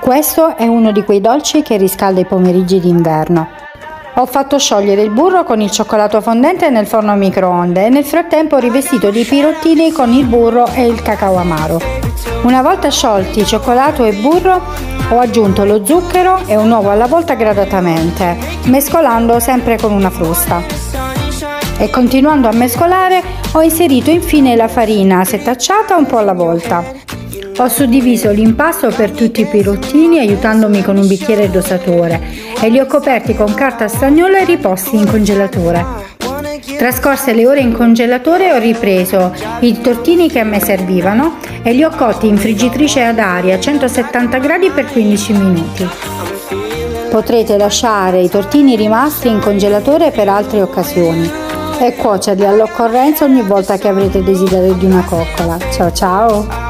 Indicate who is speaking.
Speaker 1: Questo è uno di quei dolci che riscalda i pomeriggi d'inverno. Ho fatto sciogliere il burro con il cioccolato fondente nel forno a microonde e nel frattempo ho rivestito di pirottini con il burro e il cacao amaro. Una volta sciolti cioccolato e burro ho aggiunto lo zucchero e un uovo alla volta gradatamente, mescolando sempre con una frusta. E continuando a mescolare ho inserito infine la farina setacciata un po' alla volta. Ho suddiviso l'impasto per tutti i pirottini aiutandomi con un bicchiere dosatore e li ho coperti con carta stagnola e riposti in congelatore. Trascorse le ore in congelatore ho ripreso i tortini che a me servivano e li ho cotti in friggitrice ad aria a 170 gradi per 15 minuti. Potrete lasciare i tortini rimasti in congelatore per altre occasioni e cuocerli all'occorrenza ogni volta che avrete desiderio di una coccola. Ciao ciao!